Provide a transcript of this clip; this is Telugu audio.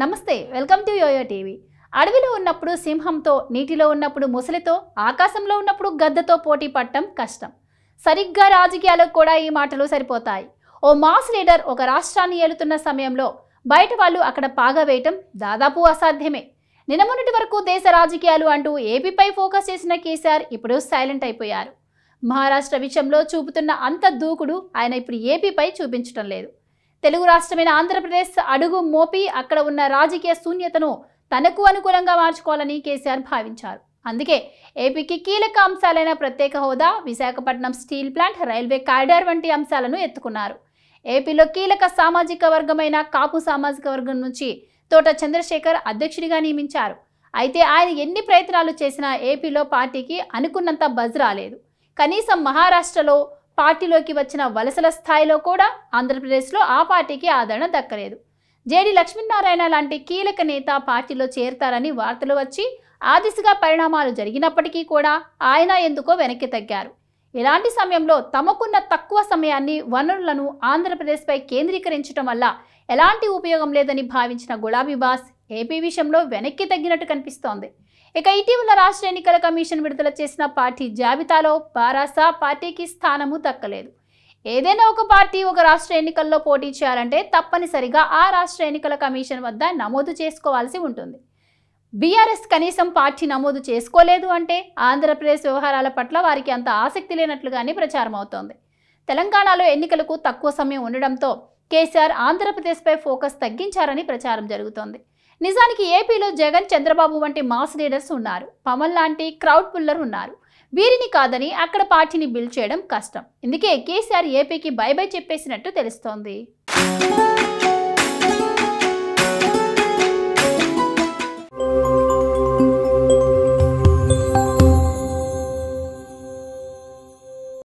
నమస్తే వెల్కమ్ టు యోయో టీవీ. అడవిలో ఉన్నప్పుడు సింహంతో నీటిలో ఉన్నప్పుడు ముసలితో ఆకాశంలో ఉన్నప్పుడు గద్దతో పోటీ పడటం కష్టం. సరిగ్గా రాజకీయాలకు కూడా ఈ మాటలు సరిపోతాయి. ఓ మాస్ లీడర్ ఒక రాష్ట్రాన్ని ఏలుతున్న సమయంలో బయట వాళ్ళు అక్కడ పాగా వేయటం దాదాపు అసాధ్యమే. నినమొన్నటి వరకు దేశ రాజకీయాలు అంటూ ఏపీపై ఫోకస్ చేసిన కేసీఆర్ ఇప్పుడు సైలెంట్ అయిపోయారు. మహారాష్ట్ర విషయంలో చూపుతున్న అంత దూకుడు ఆయన ఇప్పుడు ఏపీపై చూపించటం లేదు. తెలుగు రాష్ట్రమైన ఆంధ్రప్రదేశ్ అడుగు మోపి అక్కడ ఉన్న రాజకీయ శూన్యతను తనకు అనుకూలంగా మార్చుకోవాలని కేసీఆర్ భావించారు. అందుకే ఏపీకి కీలక అంశాలైన ప్రత్యేక హోదా Visakhapatnam steel plant railway corridor వంటి అంశాలను ఎత్తుకున్నారు. ఏపీలో కీలక సామాజిక వర్గమైన కాపు సామాజిక వర్గం నుంచి తోట చంద్రశేఖర్ అధ్యక్షుడిగా నియమించారు. అయితే ఆయన ఎన్ని ప్రయత్నాలు చేసినా ఏపీలో పార్టీకి అనుకున్నంత బజ్ రాలేదు. కనీసం మహారాష్ట్రలో పార్టీలోకి వచ్చిన వలసల స్థాయిలో కూడా ఆంధ్రప్రదేశ్లో ఆ పార్టీకి ఆదరణ దక్కలేదు. జేడి లక్ష్మీనారాయణ లాంటి కీలక నేత పార్టీలో చేరతారని వార్తలు వచ్చి ఆ దిశగా పరిణామాలు జరిగినప్పటికీ కూడా ఆయన ఎందుకో వెనక్కి తగ్గారు. ఇలాంటి సమయంలో తమకున్న తక్కువ సమయాన్ని వనరులను ఆంధ్రప్రదేశ్పై కేంద్రీకరించడం వల్ల ఎలాంటి ఉపయోగం లేదని భావించిన గులాబీ బాస్ ఏపీ విషయంలో వెనక్కి తగ్గినట్టు కనిపిస్తోంది. ఇక ఇటీవల రాష్ట్ర ఎన్నికల కమిషన్ విడుదల చేసిన పార్టీ జాబితాలో బారాసా పార్టీకి స్థానము దక్కలేదు. ఏదైనా ఒక పార్టీ ఒక రాష్ట్ర ఎన్నికల్లో పోటీ చేయాలంటే తప్పనిసరిగా ఆ రాష్ట్ర ఎన్నికల కమిషన్ వద్ద నమోదు చేసుకోవాల్సి ఉంటుంది. బీఆర్ఎస్ కనీసం పార్టీ నమోదు చేసుకోలేదు అంటే ఆంధ్రప్రదేశ్ వ్యవహారాల పట్ల వారికి అంత ఆసక్తి లేనట్లుగానే ప్రచారం అవుతోంది. తెలంగాణలో ఎన్నికలకు తక్కువ సమయం ఉండడంతో కేసీఆర్ ఆంధ్రప్రదేశ్పై ఫోకస్ తగ్గించారని ప్రచారం జరుగుతోంది. నిజానికి ఏపీలో జగన్ చంద్రబాబు వంటి మాస్ లీడర్స్ ఉన్నారు. పవన్ లాంటి క్రౌడ్ పుల్లర్ ఉన్నారు. వీరిని కాదని అక్కడ పార్టీని బిల్డ్ చేయడం కష్టం. ఇందుకే కేసీఆర్ ఏపీకి బై బై చెప్పేసినట్టు తెలుస్తోంది.